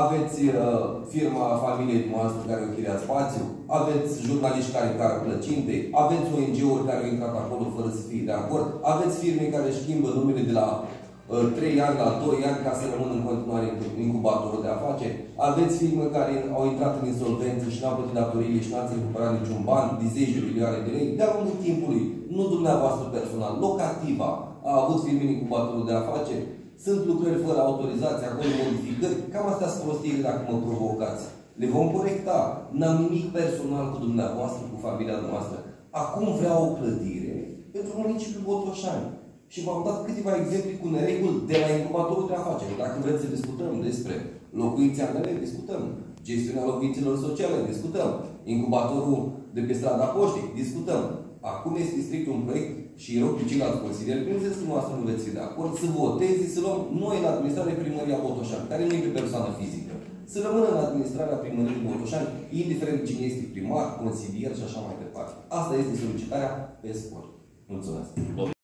aveți uh, firma familiei noastre care o închiriat spațiu, aveți jurnaliști care încară plăcinte, aveți ONG-uri care au intrat acolo fără să fie de acord, aveți firme care își schimbă numele de la uh, 3 ani la 2 ani ca să rămână în continuare incubatorul de afaceri, aveți firme care au intrat în insolvență și n-au plătit datoriile și n-ați recuperat niciun ban de zeci de milioane de lei, de-a lungul timpului, nu dumneavoastră personal, locativa a avut firme în incubatorul de afaceri, sunt lucrări fără autorizație, acolo modificări. Cam astea sunt prostiile dacă mă provocați. Le vom corecta. N-am nimic personal cu dumneavoastră, cu familia noastră. Acum vreau o clădire pentru municipiul Botoșani. Și v-am dat câteva exemple cu nereguli de la incubatorul de afaceri. Dacă vreți să discutăm despre locuințe anele, discutăm. Gestiunea locuințelor sociale, discutăm. Incubatorul de pe strada poștii, discutăm. Acum este strict un proiect și rog pe ceilalți consilieri, bineînțeles că noastră nu veți fi de acord, să voteze, să luăm noi în administrarea primăria Botoșani, care nu e pe persoană fizică. Să rămână în administrarea primăriei Botoșani, indiferent cine este primar, consilier și așa mai departe. Asta este solicitarea pe scurt. Mulțumesc!